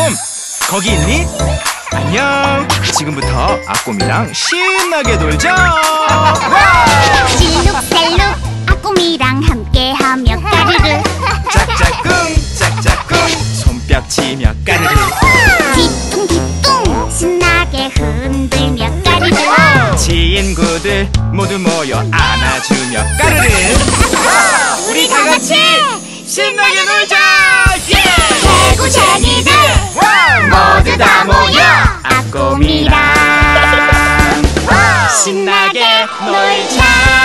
아꼼 거기 있니? 안녕. 지금부터 아꼼이랑 신나게 놀자. 실룩셀룩 아꿈이랑 함께하며 까르르. 짝짝꿍 짝짝꿍 손뼉 치며 까르르. 뒤뚱뒤뚱 신나게 흔들며 까르르. 친구들 모두 모여 안아주며 까르르. 우리 다 같이 신나게 놀자 嘅女仔。